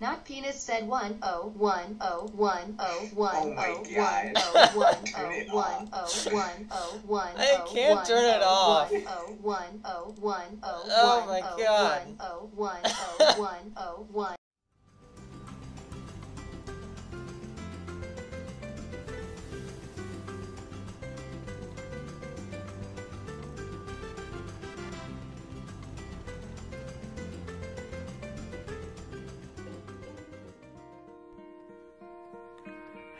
Not penis said one oh one oh one oh one Oh oh one oh one oh one oh one oh one I oh can't turn it oh off. one oh one oh one oh Oh one oh one oh one oh one oh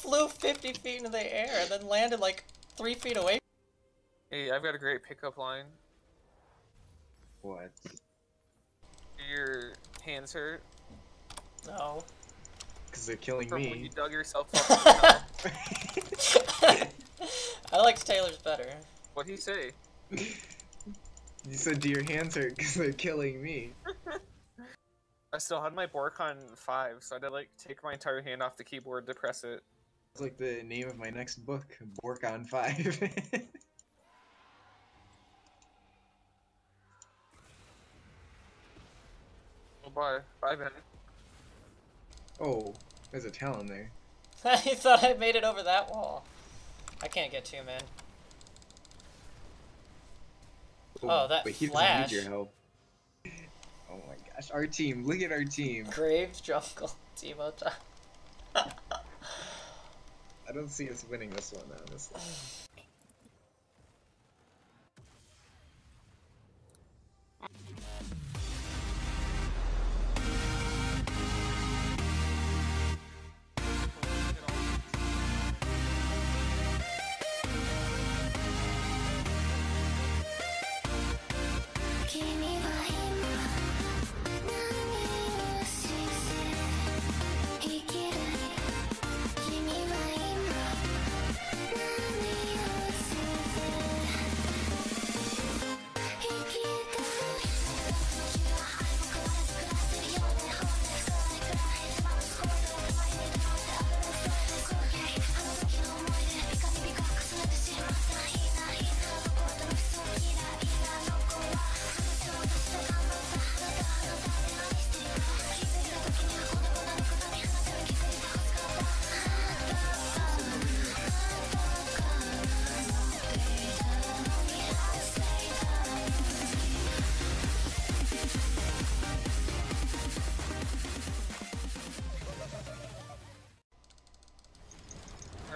flew 50 feet into the air and then landed like three feet away. Hey, I've got a great pickup line. What? Your hands hurt No. Because they're killing from when me. you dug yourself up in the tunnel. I liked Taylor's better. What'd he say? You said, do your hands hurt because they're killing me. I still had my Borcon 5, so I had to like take my entire hand off the keyboard to press it. It's like the name of my next book, Bork on 5. Oh bye. Bye Ben. oh, there's a Talon there. I thought I made it over that wall. I can't get to, man. Oh, oh that But he flash. need your help. Oh my gosh, our team, look at our team. Graves Jungle Teemo time. I don't see us winning this one, honestly.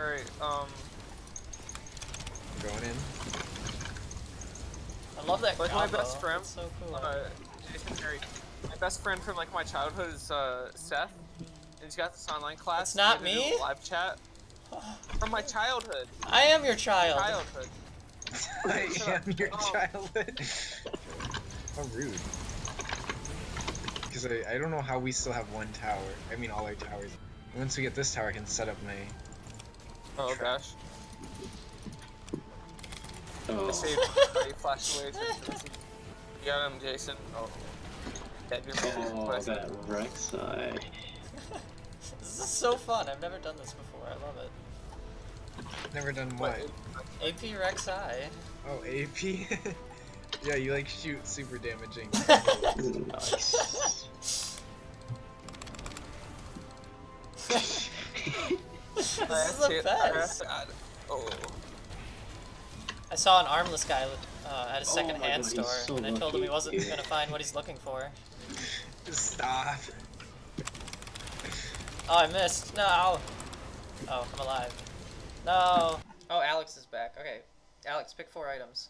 Alright, um, Going in. I love that like my best friend, It's so cool. uh, Jason Terry, my best friend from like my childhood is uh, Seth, and he's got this online class. It's not and he had to do me? Live chat from my childhood. I am your child. Childhood. I am your Oh. childhood. How rude. Because I, I don't know how we still have one tower. I mean, all our towers. Once we get this tower, I can set up my. Oh gosh. Oh. I Oh, saved. I flashed away. You got him, Jason. Oh. Yeah, you're moving oh quest. that Rek'Sai. This is so fun. I've never done this before. I love it. Never done what? AP Rek'Sai. Oh, AP? yeah, you like shoot super damaging. Oh, I the have to- I have best. to add- Oh. I saw an armless guy uh, at a Oh second-hand God, store, so and I told him he wasn't gonna find what he's looking for. Stop. Oh, I missed. No. Oh, I'm alive. No. Oh, Alex is back. Okay, Alex, pick four items.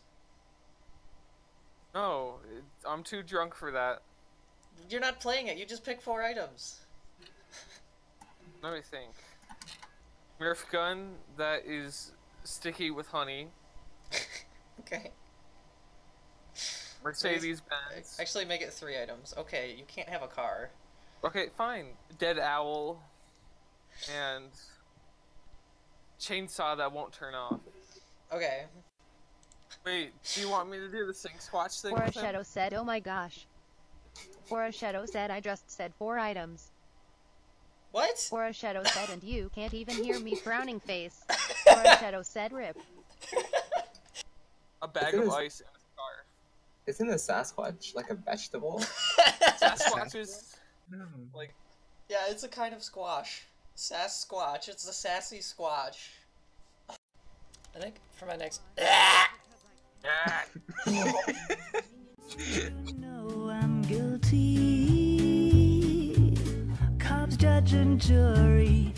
No, it, I'm too drunk for that. You're not playing it. You just pick four items. Let me think. Nerf gun that is sticky with honey. Okay. Mercedes Benz. Uh, actually, make it three items. Okay, you can't have a car. Okay, fine. Dead owl. And chainsaw that won't turn off. Okay. Wait, do you want me to do the sing squatch thing? Or a shadow said, oh my gosh. Or a shadow said, I just said four items. What? Or a shadow said, and you can't even hear me frowning face. Or a shadow said, rip. A bag It of is- ice and a scarf. Isn't a Sasquatch like a vegetable? Sasquatch is hmm. like Yeah, it's a kind of squash. Sasquatch. It's the sassy squash. I think for my next. and jury,